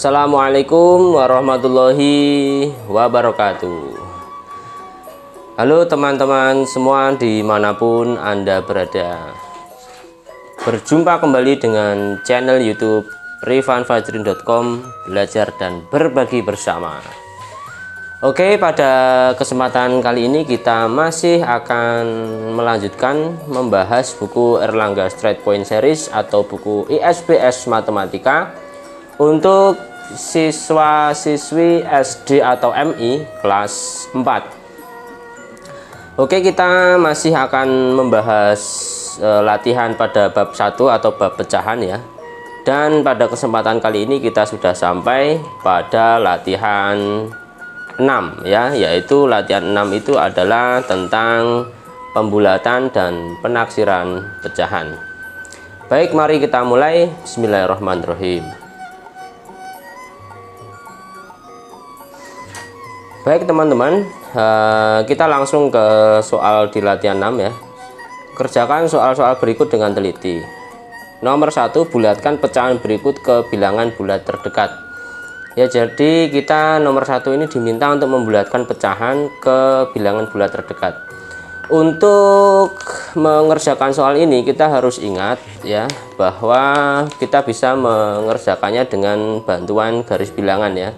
Assalamualaikum warahmatullahi wabarakatuh. Halo teman-teman semua di mana pun Anda berada. Berjumpa kembali dengan channel youtube rivanfajrin.com Belajar dan berbagi bersama. Oke pada kesempatan kali ini kita masih akan melanjutkan membahas buku Erlangga Straight Point Series atau buku ISBS Matematika untuk siswa-siswi SD atau MI kelas 4 Oke kita masih akan membahas e, latihan pada bab 1 atau bab pecahan ya. Dan pada kesempatan kali ini kita sudah sampai pada latihan 6 ya yaitu latihan 6 itu adalah tentang pembulatan dan penaksiran pecahan. Baik mari kita mulai. Bismillahirrahmanirrahim Baik teman-teman, kita langsung ke soal di latihan 6 ya. Kerjakan soal-soal berikut dengan teliti. Nomor satu, bulatkan pecahan berikut ke bilangan bulat terdekat. Ya, jadi kita nomor satu ini diminta untuk membulatkan pecahan ke bilangan bulat terdekat. Untuk mengerjakan soal ini kita harus ingat ya bahwa kita bisa mengerjakannya dengan bantuan garis bilangan ya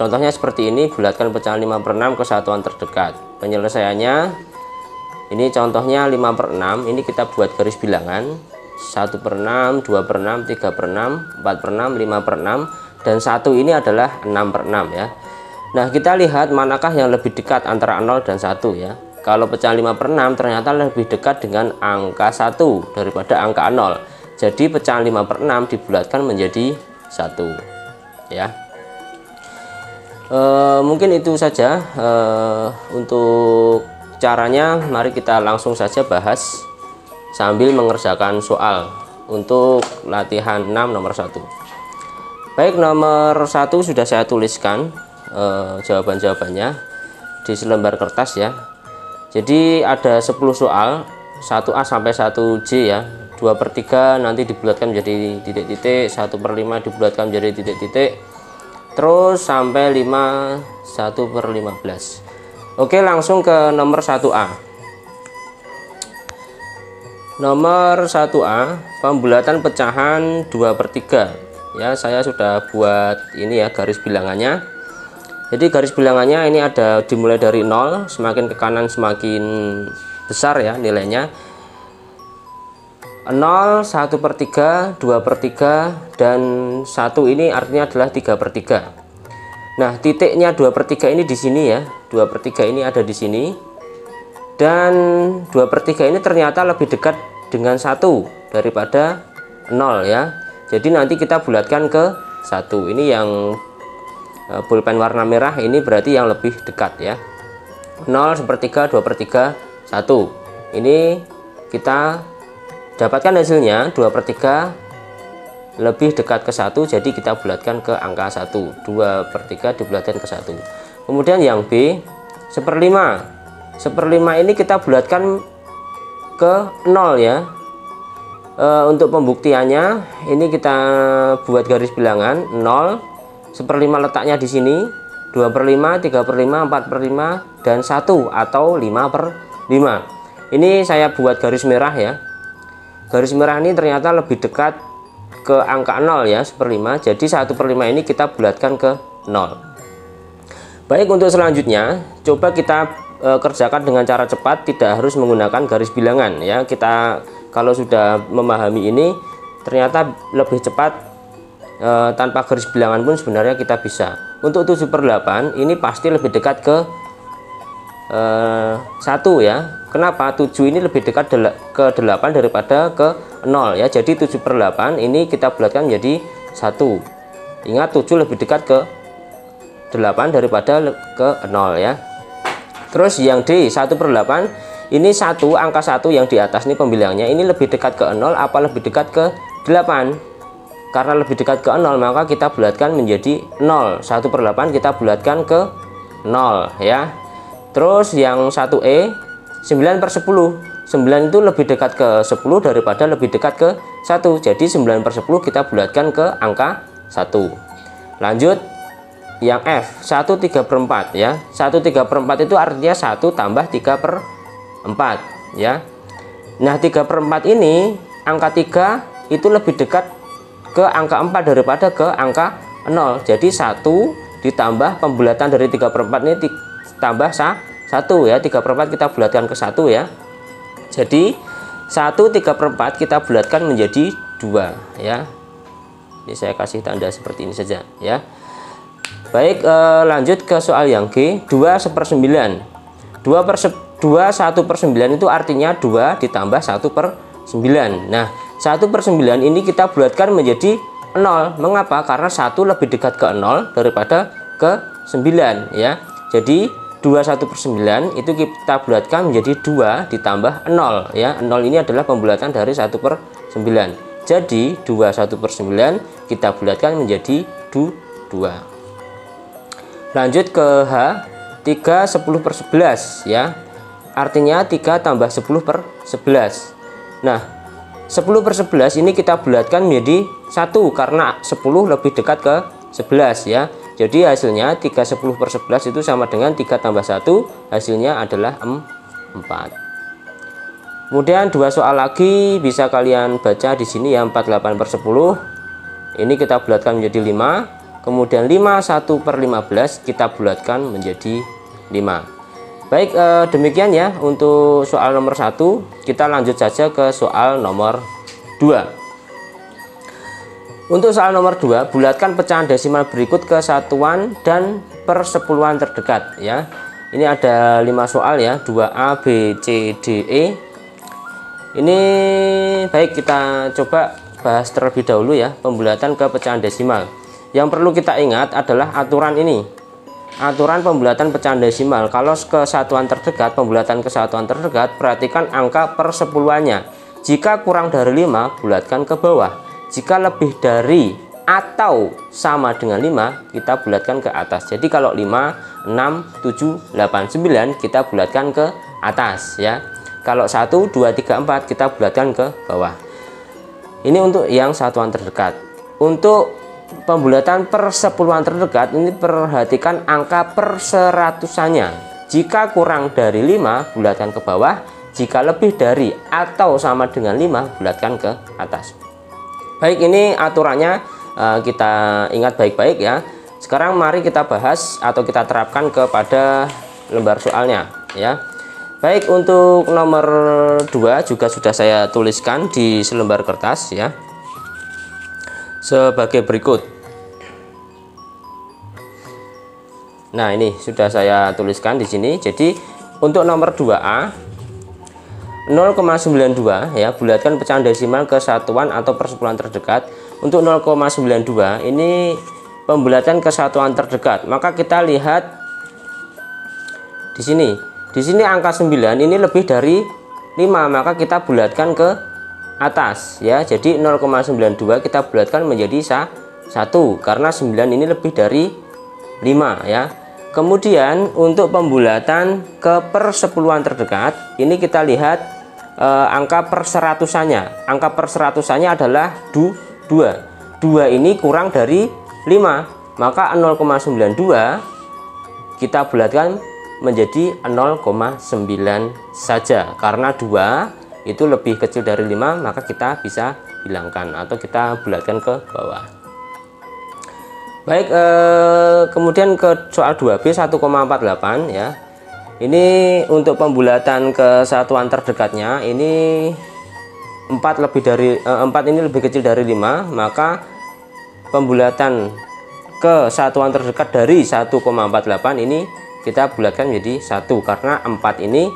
Contohnya seperti ini, bulatkan pecahan 5 per 6 ke satuan terdekat. Penyelesaiannya, ini contohnya 5 per 6, ini kita buat garis bilangan. 1 per 6, 2 per 6, 3 per 6, 4 per 6, 5 per 6, dan 1 ini adalah 6 per 6 ya. Nah kita lihat manakah yang lebih dekat antara 0 dan 1 ya. Kalau pecahan 5 per 6 ternyata lebih dekat dengan angka 1 daripada angka 0. Jadi pecahan 5 per 6 dibulatkan menjadi 1 ya e, mungkin itu saja. E, untuk caranya mari kita langsung saja bahas sambil mengerjakan soal untuk latihan 6 nomor 1 baik nomor 1 sudah saya tuliskan e, jawaban-jawabannya di selembar kertas ya. Jadi ada 10 soal 1A sampai 1J ya. 2 per 3 nanti dibulatkan menjadi titik-titik 1 per 5 dibulatkan menjadi titik-titik terus sampai 5 1 per 15 oke langsung ke nomor 1A nomor 1A pembulatan pecahan 2 per 3 ya saya sudah buat ini ya garis bilangannya. Jadi garis bilangannya ini ada dimulai dari 0 semakin ke kanan semakin besar ya nilainya 0, 1 per 3, 2 per 3, dan 1 ini artinya adalah 3 per 3. Nah, titiknya 2 per 3 ini di sini ya. 2 per 3 ini ada di sini. Dan 2 per 3 ini ternyata lebih dekat dengan 1 daripada 0 ya. Jadi nanti kita bulatkan ke 1. Ini yang e, pulpen warna merah ini berarti yang lebih dekat ya. 0 sepertiga 2 per 3 1 ini kita dapatkan hasilnya 2 per 3 lebih dekat ke 1 jadi kita bulatkan ke angka 1 2 per 3 dibulatkan ke 1 kemudian yang B 1 per 5 1 per 5 ini kita bulatkan ke 0 ya. E, untuk pembuktiannya ini kita buat garis bilangan 0 1 per 5 letaknya di sini 2 per 5 3 per 5 4 per 5 dan 1 atau 5 per 5 ini saya buat garis merah ya garis merah ini ternyata lebih dekat ke angka 0 ya 1 per 5 jadi 1 per 5 ini kita bulatkan ke 0 baik untuk selanjutnya coba kita e, kerjakan dengan cara cepat tidak harus menggunakan garis bilangan ya. Kita kalau sudah memahami ini ternyata lebih cepat e, tanpa garis bilangan pun sebenarnya kita bisa. Untuk 7 per 8 ini pasti lebih dekat ke eh, 1 ya Kenapa? 7 ini lebih dekat ke 8 daripada ke 0 ya. Jadi 7 per 8 ini kita bulatkan menjadi 1. Ingat 7 lebih dekat ke 8 daripada ke 0 ya. Terus yang D 1 per 8 ini 1 angka 1 yang di atas ini pembilangnya ini lebih dekat ke 0 apa lebih dekat ke 8 karena lebih dekat ke 0 maka kita bulatkan menjadi 0 1 per 8 kita bulatkan ke 0 ya terus yang 1E 9 per 10 9 itu lebih dekat ke 10 daripada lebih dekat ke 1 jadi 9 per 10 kita bulatkan ke angka 1 lanjut yang F 1 3 per 4 ya. 1 3 per 4 itu artinya 1 tambah 3 per 4 ya. Nah 3 per 4 ini angka 3 itu lebih dekat ke angka 4 daripada ke angka 0 jadi 1 ditambah pembulatan dari 3 per 4 ini tambah 1 ya 3 per 4 kita bulatkan ke 1 ya. Jadi 1 3 per 4 kita bulatkan menjadi 2 ya. Ini saya kasih tanda seperti ini saja ya. Baik eh, lanjut ke soal yang G 2 per 9 2 per 2 1 per 9 itu artinya 2 ditambah 1 per 9 nah 1 per 9 ini kita bulatkan menjadi 0 mengapa? Karena 1 lebih dekat ke 0 daripada ke 9 ya. Jadi 21 per 9 itu kita bulatkan menjadi 2 ditambah 0 ya. 0 ini adalah pembulatan dari 1 per 9 jadi 21 per 9 kita bulatkan menjadi 2 lanjut ke H 3 10 per 11 ya. Artinya 3 tambah 10 per 11 nah 10 per 11 ini kita bulatkan menjadi 1 karena 10 lebih dekat ke 11 ya jadi hasilnya 3 10 per 11 itu sama dengan 3 tambah 1 hasilnya adalah 4 kemudian dua soal lagi bisa kalian baca di sini ya 48 per 10 ini kita bulatkan menjadi 5 kemudian 5 1 per 15 kita bulatkan menjadi 5 baik eh, demikian ya untuk soal nomor 1 kita lanjut saja ke soal nomor 2 untuk soal nomor 2, bulatkan pecahan desimal berikut ke satuan dan persepuluhan terdekat ya. Ini ada 5 soal ya, 2A, B, C, D, E. Ini baik kita coba bahas terlebih dahulu ya, pembulatan ke pecahan desimal. Yang perlu kita ingat adalah aturan ini. Aturan pembulatan pecahan desimal. Kalau ke satuan terdekat, pembulatan ke satuan terdekat, perhatikan angka persepuluhannya. Jika kurang dari 5, bulatkan ke bawah jika lebih dari atau sama dengan 5 kita bulatkan ke atas. Jadi kalau 5 6 7 8 9 kita bulatkan ke atas ya. Kalau 1 2 3 4 kita bulatkan ke bawah. Ini untuk yang satuan terdekat. Untuk pembulatan per sepuluhan terdekat ini perhatikan angka per seratusannya jika kurang dari 5 bulatkan ke bawah. Jika lebih dari atau sama dengan 5 bulatkan ke atas Baik, ini aturannya uh, kita ingat baik-baik ya. Sekarang mari kita bahas atau kita terapkan kepada lembar soalnya ya. Baik, untuk nomor 2 juga sudah saya tuliskan di selembar kertas ya. Sebagai berikut. Nah, ini sudah saya tuliskan di sini. Jadi, untuk nomor 2A 0,92 ya bulatkan pecahan desimal ke satuan atau persepuluhan terdekat. Untuk 0,92 ini pembulatan ke satuan terdekat. Maka kita lihat di sini. Di sini angka 9 ini lebih dari 5 maka kita bulatkan ke atas ya. Jadi 0,92 kita bulatkan menjadi 1 karena 9 ini lebih dari 5 ya. Kemudian untuk pembulatan ke persepuluhan terdekat ini kita lihat eh, angka perseratusannya angka perseratusannya adalah 2 2 ini kurang dari 5 maka 0,92 kita bulatkan menjadi 0,9 saja. Karena 2 itu lebih kecil dari 5 maka kita bisa hilangkan atau kita bulatkan ke bawah. Baik eh, kemudian ke soal 2B 1,48 ya ini untuk pembulatan ke satuan terdekatnya ini 4 lebih dari eh, 4 ini lebih kecil dari 5 maka pembulatan ke satuan terdekat dari 1,48 ini kita bulatkan menjadi 1 karena 4 ini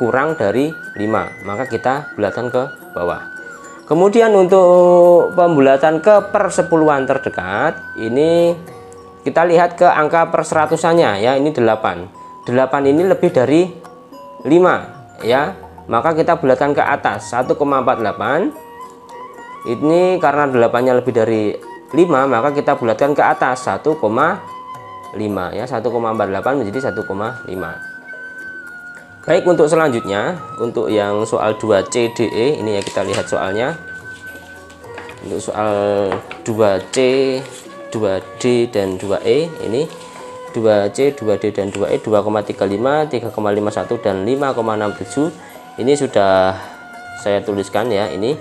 kurang dari 5 maka kita bulatkan ke bawah. Kemudian untuk pembulatan ke persepuluhan terdekat ini kita lihat ke angka perseratusannya ya ini 8 8 ini lebih dari 5 ya. Maka kita bulatkan ke atas 1,48 ini karena 8 nya lebih dari 5 maka kita bulatkan ke atas 1,5 ya. 1,48 menjadi 1,5 baik untuk selanjutnya untuk yang soal 2 CDE ini ya kita lihat soalnya. Untuk soal 2 C 2D dan 2E ini 2C 2D dan 2E 2,35 3,51 dan 5,67 ini sudah saya tuliskan ya ini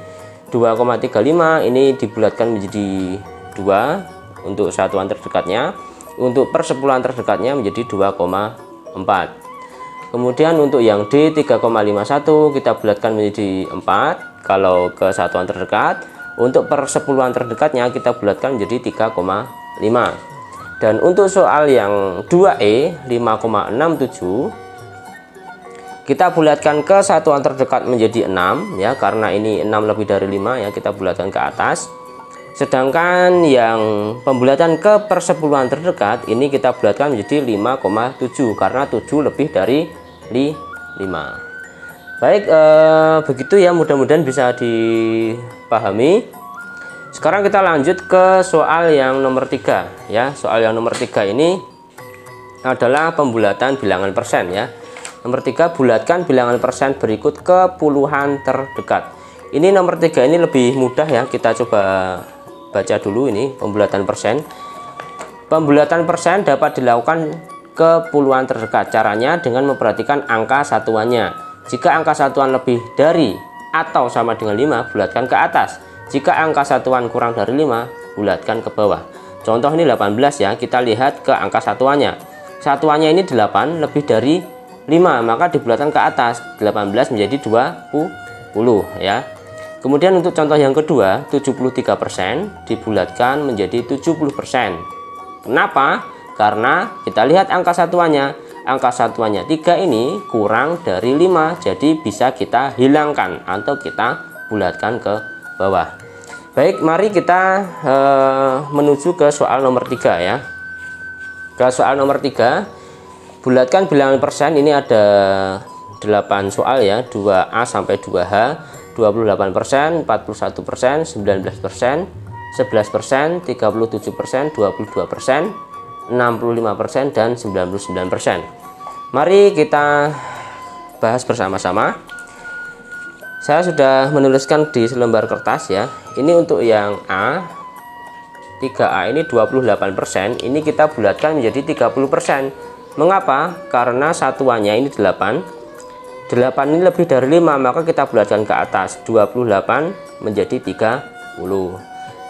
2,35 ini dibulatkan menjadi 2 untuk satuan terdekatnya untuk persepuluhan terdekatnya menjadi 2,4 kemudian untuk yang D 3,51 kita bulatkan menjadi 4 kalau ke satuan terdekat. Untuk persepuluhan terdekatnya kita bulatkan menjadi 3,5 dan untuk soal yang 2E 5,67 kita bulatkan ke satuan terdekat menjadi 6 ya karena ini 6 lebih dari 5 ya kita bulatkan ke atas. Sedangkan yang pembulatan ke persepuluhan terdekat ini kita bulatkan menjadi 5,7 karena 7 lebih dari 5 baik eh, begitu ya mudah-mudahan bisa dipahami sekarang kita lanjut ke soal yang nomor 3 ya soal yang nomor 3 ini adalah pembulatan bilangan persen ya Nomor 3, bulatkan bilangan persen berikut ke puluhan terdekat. Ini nomor 3 ini lebih mudah ya. Kita coba baca dulu ini pembulatan persen. Pembulatan persen dapat dilakukan ke puluhan terdekat. Caranya dengan memperhatikan angka satuannya. Jika angka satuan lebih dari atau sama dengan 5, bulatkan ke atas. Jika angka satuan kurang dari 5, bulatkan ke bawah. Contoh ini 18 ya, kita lihat ke angka satuannya. Satuannya ini 8 lebih dari 5 maka dibulatkan ke atas. 18 menjadi 20 ya. Kemudian untuk contoh yang kedua 73% dibulatkan menjadi 70% kenapa? Karena kita lihat angka satuannya. Angka satuannya 3 ini kurang dari 5 jadi bisa kita hilangkan atau kita bulatkan ke bawah. Baik mari kita uh, menuju ke soal nomor 3 ya. Ke soal nomor 3 bulatkan bilangan persen. Ini ada 8 soal ya. 2A sampai 2H 28 persen 41 persen 19 persen 11 persen 37 persen 22 persen 65 persen dan 99 persen. Mari kita bahas bersama-sama saya sudah menuliskan di selembar kertas ya ini untuk yang A 3A ini 28 persen ini kita bulatkan menjadi 30 persen Mengapa? Karena satuannya ini 8. 8 ini lebih dari 5, maka kita bulatkan ke atas. 28 menjadi 30.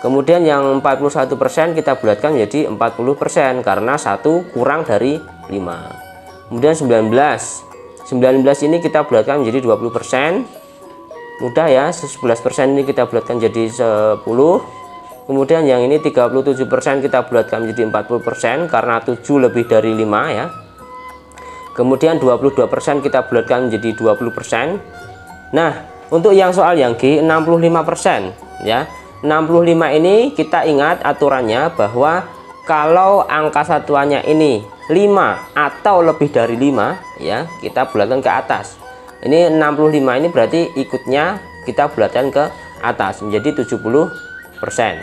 Kemudian yang 41% kita bulatkan menjadi 40% karena satu kurang dari 5. Kemudian 19. 19 ini kita bulatkan menjadi 20%. Mudah ya, 11% ini kita bulatkan jadi 10 kemudian yang ini 37% kita bulatkan menjadi 40% karena 7 lebih dari 5 ya. Kemudian 22% kita bulatkan menjadi 20% nah untuk yang soal yang G 65% ya. 65 ini kita ingat aturannya bahwa kalau angka satuannya ini 5 atau lebih dari 5 ya kita bulatkan ke atas ini 65 ini berarti ikutnya kita bulatkan ke atas menjadi 70 persen.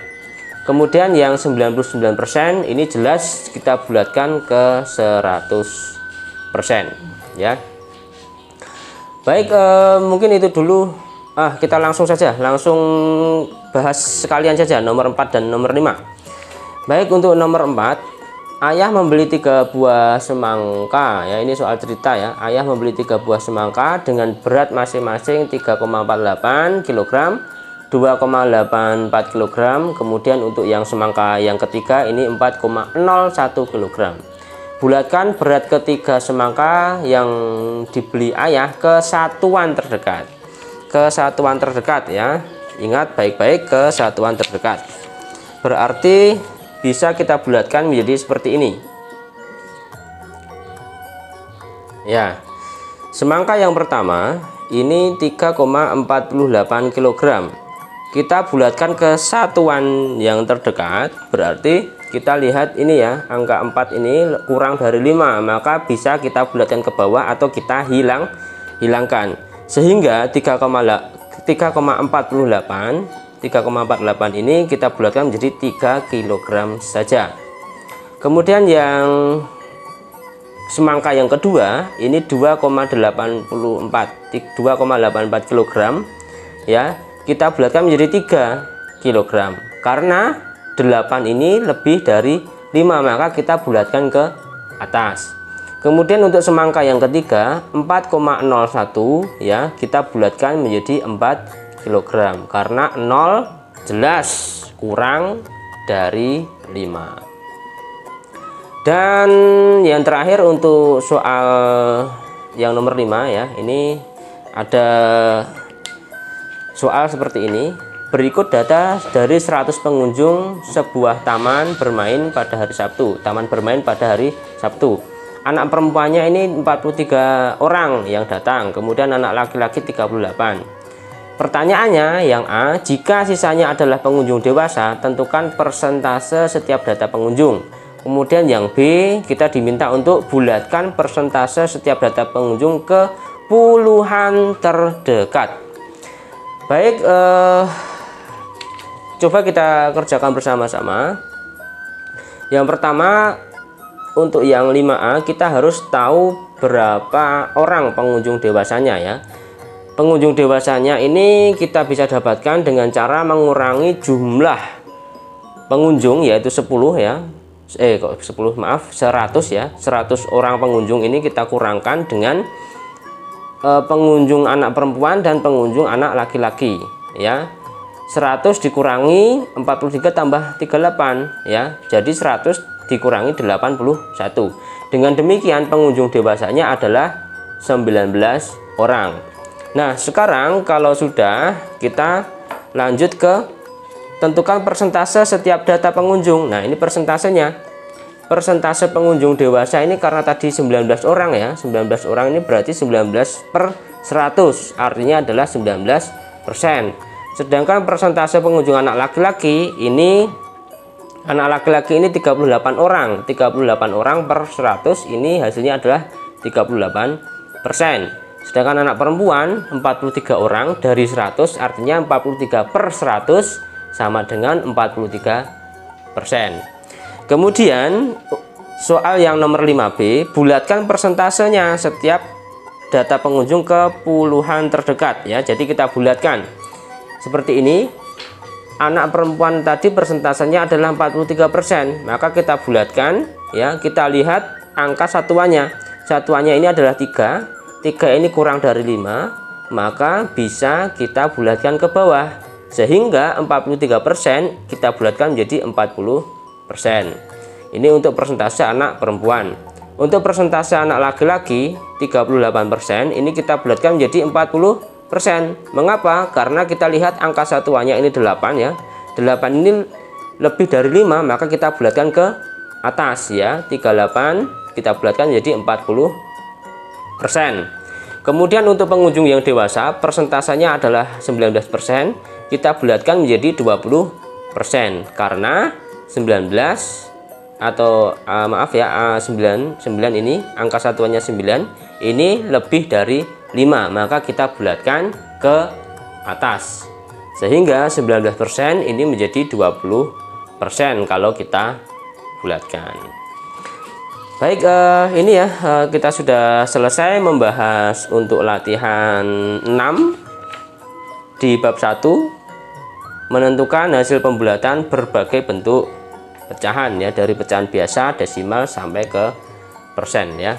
Kemudian yang 99% ini jelas kita bulatkan ke 100% ya. Baik eh, mungkin itu dulu. Ah kita langsung saja langsung bahas sekalian saja nomor 4 dan nomor 5 baik untuk nomor 4 ayah membeli tiga buah semangka. Ya ini soal cerita ya. Ayah membeli tiga buah semangka dengan berat masing-masing 3,48 kg 2,84 kg kemudian untuk yang semangka yang ketiga ini 4,01 kg bulatkan berat ketiga semangka yang dibeli ayah ke satuan terdekat. Ke satuan terdekat ya. Ingat baik-baik ke satuan terdekat. Berarti bisa kita bulatkan menjadi seperti ini. Ya semangka yang pertama ini 3,48 kg kita bulatkan ke satuan yang terdekat berarti kita lihat ini ya angka 4 ini kurang dari 5 maka bisa kita bulatkan ke bawah atau kita hilang hilangkan. Sehingga 3,48 3,48 ini kita bulatkan menjadi 3 kg saja. Kemudian yang semangka yang kedua ini 2,84 2,84 kg ya. Kita bulatkan menjadi 3 kg karena 8 ini lebih dari 5 maka kita bulatkan ke atas. Kemudian untuk semangka yang ketiga 4,01 ya kita bulatkan menjadi 4 kg karena 0 jelas kurang dari 5 dan yang terakhir untuk soal yang nomor 5 ya ini ada soal seperti ini Berikut data dari 100 pengunjung sebuah taman bermain pada hari Sabtu. Taman bermain pada hari Sabtu. Anak perempuannya ini 43 orang yang datang, kemudian anak laki-laki 38. Pertanyaannya yang A, jika sisanya adalah pengunjung dewasa, tentukan persentase setiap data pengunjung. Kemudian yang B, kita diminta untuk bulatkan persentase setiap data pengunjung ke puluhan terdekat. Baik, eh, coba kita kerjakan bersama-sama yang pertama untuk yang 5A kita harus tahu berapa orang pengunjung dewasanya ya pengunjung dewasanya ini kita bisa dapatkan dengan cara mengurangi jumlah pengunjung yaitu 10 ya. Eh kok 10 maaf 100 ya. 100 orang pengunjung ini kita kurangkan dengan eh, pengunjung anak perempuan dan pengunjung anak laki-laki ya. 100 dikurangi 43 tambah 38 ya. Jadi 100 dikurangi 81 dengan demikian pengunjung dewasanya adalah 19 orang nah sekarang kalau sudah kita lanjut ke tentukan persentase setiap data pengunjung. Nah ini persentasenya. Persentase pengunjung dewasa ini karena tadi 19 orang ya. 19 orang ini berarti 19 per 100 artinya adalah 19 persen. Sedangkan persentase pengunjung anak laki-laki ini anak laki-laki ini 38 orang. 38 orang per 100 ini hasilnya adalah 38 persen sedangkan anak perempuan 43 orang dari 100 artinya 43 per 100 sama dengan 43 persen. Kemudian soal yang nomor 5B bulatkan persentasenya setiap data pengunjung ke puluhan terdekat ya. Jadi kita bulatkan. Seperti ini anak perempuan tadi persentasenya adalah 43% maka kita bulatkan ya. Kita lihat angka satuannya. Satuannya ini adalah 3 3 ini kurang dari 5 maka bisa kita bulatkan ke bawah sehingga 43% kita bulatkan menjadi 40% ini untuk persentase anak perempuan untuk persentase anak laki-laki 38% ini kita bulatkan menjadi 40 persen. Mengapa? Karena kita lihat angka satuannya ini 8 ya. 8 ini lebih dari 5 maka kita bulatkan ke atas ya. 38 kita bulatkan jadi 40 persen. Kemudian untuk pengunjung yang dewasa persentasenya adalah 19 persen. Kita bulatkan menjadi 20 persen karena 19 atau uh, maaf ya uh, 9 9 ini angka satuannya 9 ini lebih dari 5 maka kita bulatkan ke atas. Sehingga 19% ini menjadi 20% kalau kita bulatkan baik uh, ini ya uh, kita sudah selesai membahas untuk latihan 6 di bab 1 menentukan hasil pembulatan berbagai bentuk pecahan ya dari pecahan biasa desimal sampai ke persen ya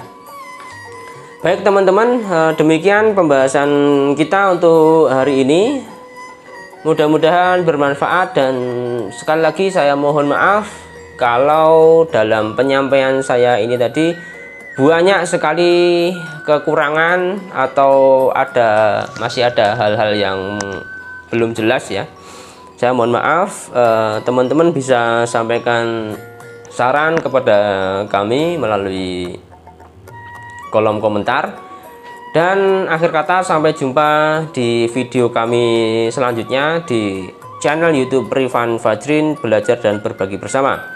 Baik teman-teman, eh, demikian pembahasan kita untuk hari ini. Mudah-mudahan bermanfaat dan sekali lagi saya mohon maaf kalau dalam penyampaian saya ini tadi banyak sekali kekurangan atau ada masih ada hal-hal yang belum jelas ya. Saya mohon maaf, eh, teman-teman bisa sampaikan saran kepada kami melalui kolom komentar dan akhir kata sampai jumpa di video kami selanjutnya di channel YouTube Rifan Fajrin belajar dan berbagi bersama.